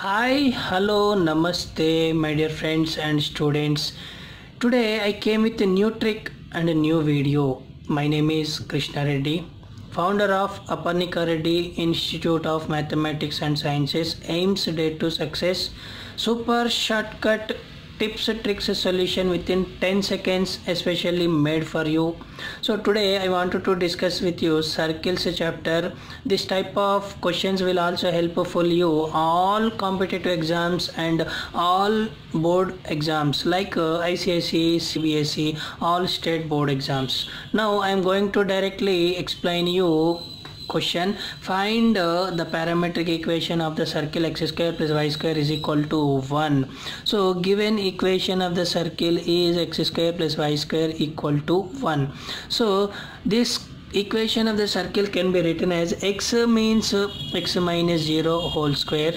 Hi, hello, namaste, my dear friends and students. Today I came with a new trick and a new video. My name is Krishna Reddy, founder of Aparnika Reddy Institute of Mathematics and Sciences, AIMS Dare to Success, super shortcut tips tricks solution within 10 seconds especially made for you so today i wanted to discuss with you circles chapter this type of questions will also helpful you all competitive exams and all board exams like uh, ICSE, CBSE, all state board exams. Now I am going to directly explain you question. Find uh, the parametric equation of the circle x square plus y square is equal to 1 so given equation of the circle is x square plus y square equal to 1 so this equation of the circle can be written as x means uh, x minus 0 whole square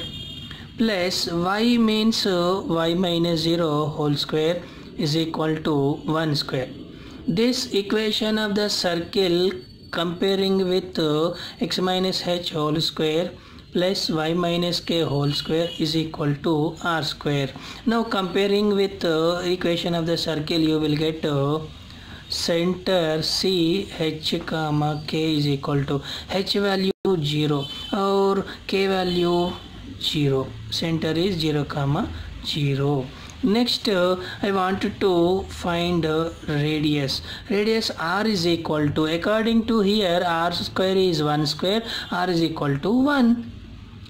plus y means uh, y minus 0 whole square is equal to 1 square. This equation of the circle comparing with uh, x minus h whole square plus y minus k whole square is equal to r square. Now comparing with uh, equation of the circle you will get uh, center C h comma k is equal to h value 0 or k value 0 center is 0 comma 0 next uh, I wanted to find uh, radius. Radius r is equal to according to here r square is 1 square r is equal to 1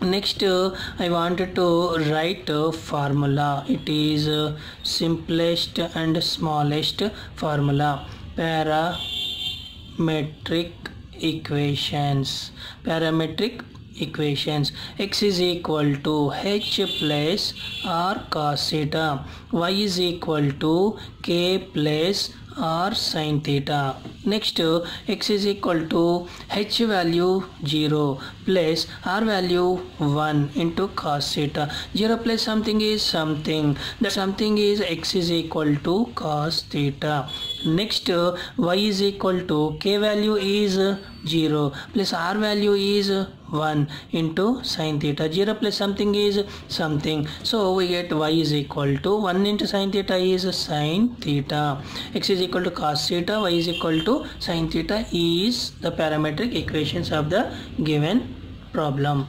next uh, I wanted to write a formula. It is uh, simplest and smallest formula. Parametric equations. Parametric equations x is equal to h plus r cos theta y is equal to k plus r sin theta. Next x is equal to h value 0 plus r value 1 into cos theta. 0 plus something is something. That something is x is equal to cos theta next y is equal to k value is 0 plus r value is 1 into sin theta. 0 plus something is something. So we get y is equal to 1 into sin theta is sin theta. X is equal to cos theta. Y is equal to sin theta is the parametric equations of the given problem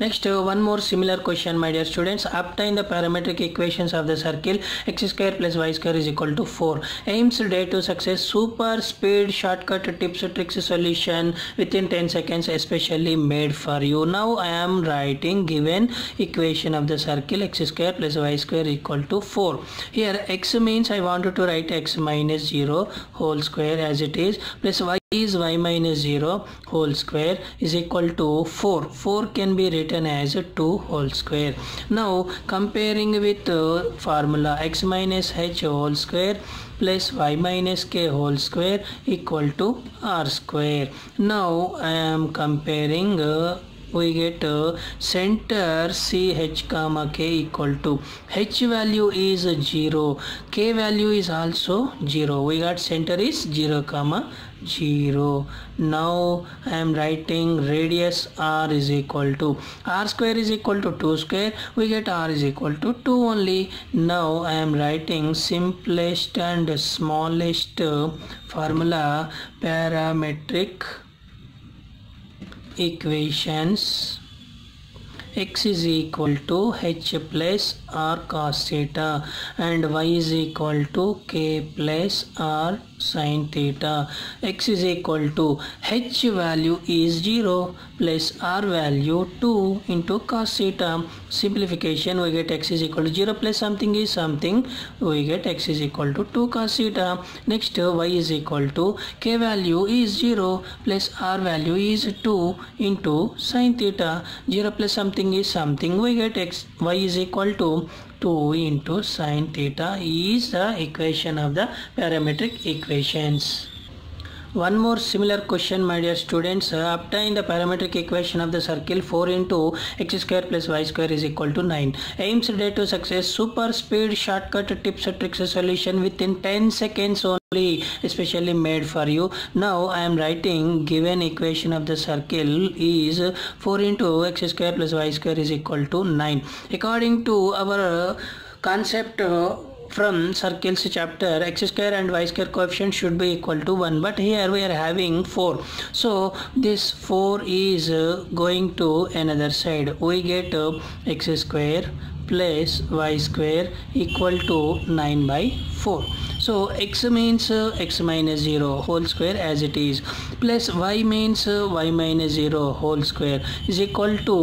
Next, uh, one more similar question, my dear students. Obtain the parametric equations of the circle x square plus y square is equal to 4. AIMS Dare to Success super speed shortcut tips tricks solution within 10 seconds especially made for you. Now I am writing given equation of the circle x square plus y square equal to 4. Here x means I wanted to write x minus 0 whole square as it is plus y is y minus 0 whole square is equal to 4. 4 can be written as 2 whole square. Now comparing with uh, formula x minus h whole square plus y minus k whole square equal to r square. Now I am comparing uh, we get uh, center ch comma k equal to. H value is 0 k value is also 0 we got center is 0 comma 0 now i am writing radius r is equal to. R square is equal to 2 square. We get r is equal to 2 only. Now i am writing simplest and smallest formula parametric equations x is equal to h plus r cos theta and y is equal to k plus r sin theta. X is equal to h value is 0 plus r value 2 into cos theta. Simplification we get x is equal to 0 plus something is something. We get x is equal to 2 cos theta. Next y is equal to k value is 0 plus r value is 2 into sin theta. 0 plus something is something. We get x y is equal to 2 into sin theta is the equation of the parametric equations One more similar question my dear students. Uh, obtain the parametric equation of the circle 4 into x square plus y square is equal to 9. AIMS Dare to Success super speed shortcut tips tricks solution within 10 seconds only especially made for you. Now I am writing given equation of the circle is 4 into x square plus y square is equal to 9. According to our uh, concept uh, from circles chapter x square and y square coefficient should be equal to 1 but here we are having 4 so this 4 is uh, going to another side. We get uh, x square plus y square equal to 9 by 4 so x means uh, x minus 0 whole square as it is plus y means y minus 0 whole square is equal to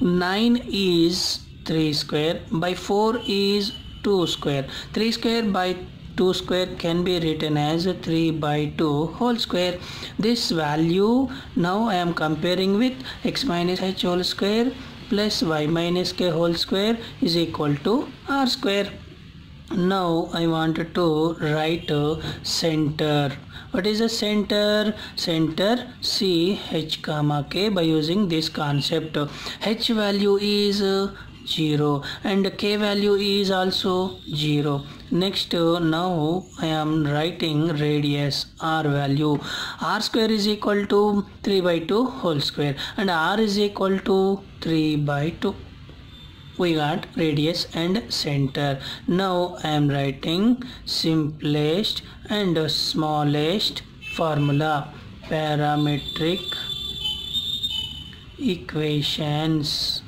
9 is 3 square by 4 is 2 square. 3 square by 2 square can be written as 3 by 2 whole square. This value now I am comparing with x minus h whole square plus y minus k whole square is equal to r square. Now I want to write center. What is a center? Center c h comma k by using this concept. H value is 0 and k value is also 0 next now I am writing radius r value. R square is equal to 3 by 2 whole square and r is equal to 3 by 2 we got radius and center. Now I am writing simplest and smallest formula. Parametric equations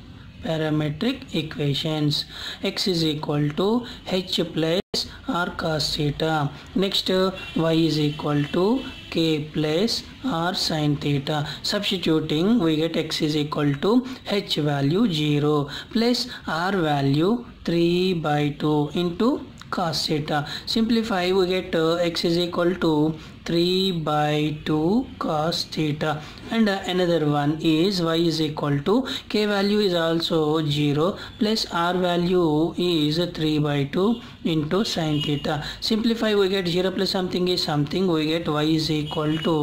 parametric equations. X is equal to h plus r cos theta. Next y is equal to k plus r sin theta. Substituting we get x is equal to h value 0 plus r value 3 by 2 into cos theta. Simplify we get uh, x is equal to 3 by 2 cos theta. And uh, another one is y is equal to k value is also 0 plus r value is 3 by 2 into sin theta. Simplify we get 0 plus something is something. We get y is equal to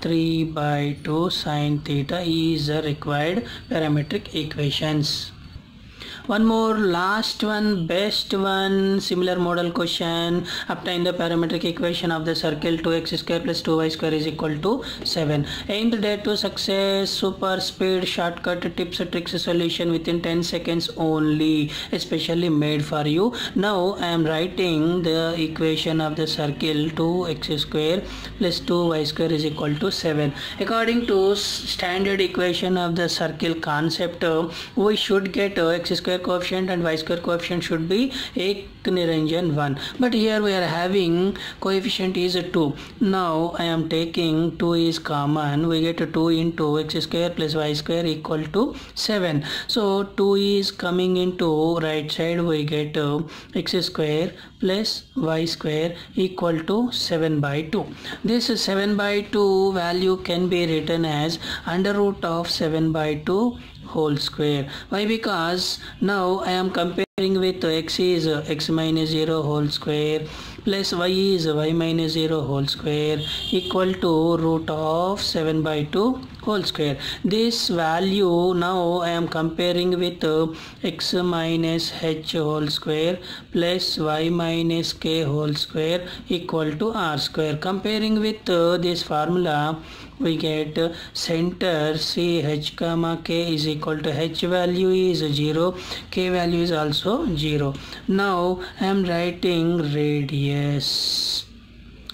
3 by 2 sin theta is the required parametric equations one more last one best one similar model question. Obtain the parametric equation of the circle 2x square plus 2y square is equal to 7 aimed date to success super speed shortcut tips tricks solution within 10 seconds only especially made for you. Now i am writing the equation of the circle 2x square plus 2y square is equal to 7 according to standard equation of the circle concept we should get x square square coefficient and y square coefficient should be ek niranjan 1 but here we are having coefficient is 2 now i am taking 2 is common. We get 2 into x square plus y square equal to 7 so 2 is coming into right side we get uh, x square plus y square equal to 7 by 2 this 7 by 2 value can be written as under root of 7 by 2 whole square. Why? Because now I am comparing with x is x minus 0 whole square plus y is y minus 0 whole square equal to root of 7 by 2 whole square. This value now I am comparing with x minus h whole square plus y minus k whole square equal to r square. Comparing with this formula we get center c h comma k is equal to h value is 0 k value is also 0 now i am writing radius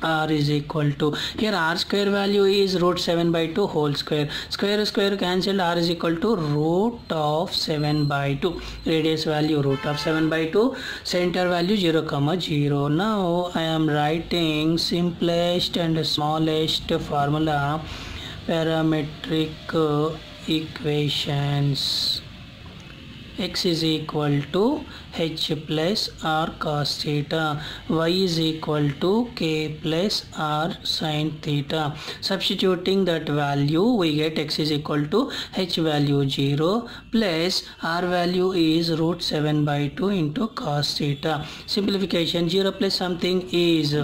r is equal to here r square value is root 7 by 2 whole square. Square square cancelled r is equal to root of 7 by 2 radius value root of 7 by 2 center value 0 comma 0 now i am writing simplest and smallest formula parametric uh, equations x is equal to h plus r cos theta y is equal to k plus r sin theta. Substituting that value we get x is equal to h value 0 plus r value is root 7 by 2 into cos theta. Simplification 0 plus something is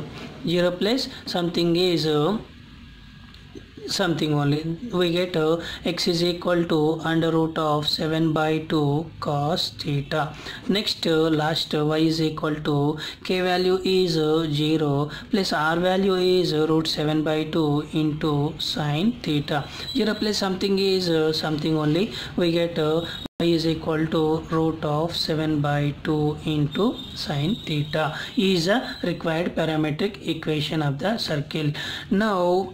0 plus something is something only. We get uh, x is equal to under root of 7 by 2 cos theta. Next uh, last uh, y is equal to k value is uh, 0 plus r value is uh, root 7 by 2 into sine theta. 0 plus something is uh, something only. We get y is equal to root of 7 by 2 into sine theta is a required parametric equation of the circle. Now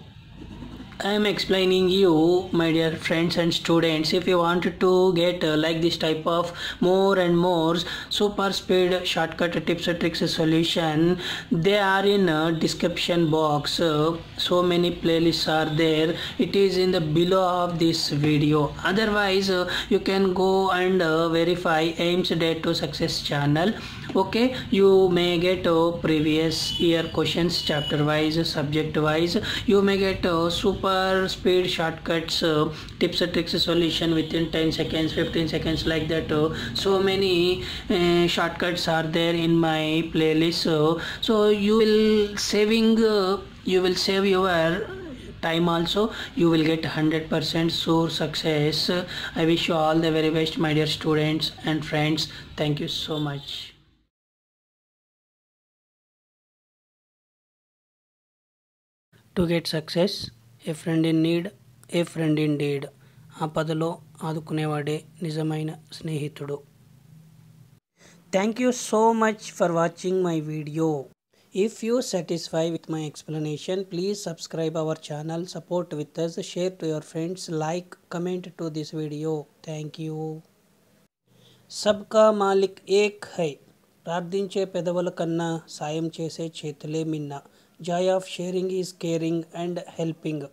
I am explaining you my dear friends and students if you want to get uh, like this type of more and more super speed shortcut tips and tricks solution they are in a description box. Uh, so many playlists are there. It is in the below of this video. Otherwise uh, you can go and uh, verify AIMS Dare to Success channel. Okay you may get uh, previous year questions chapter wise subject wise you may get uh, speed shortcuts uh, tips and tricks solution within 10 seconds 15 seconds like that uh, so many uh, shortcuts are there in my playlist so so you will saving uh, you will save your time also. You will get 100% sure success. I wish you all the very best my dear students and friends. Thank you so much. To get success a friend in need a friend in deed ఆపదలో ఆదుకునేవాడే నిజమైన స్నేహితుడు. Thank you so much for watching my video if you satisfy with my explanation please subscribe our channel support with us share to your friends like comment to this video thank you సబ్కా మాలిక్ ఏక్ high ప్రార్థించే పెదవుల కన్నా సాయం చేసే చేతులే మిన్న joy of sharing is caring and helping.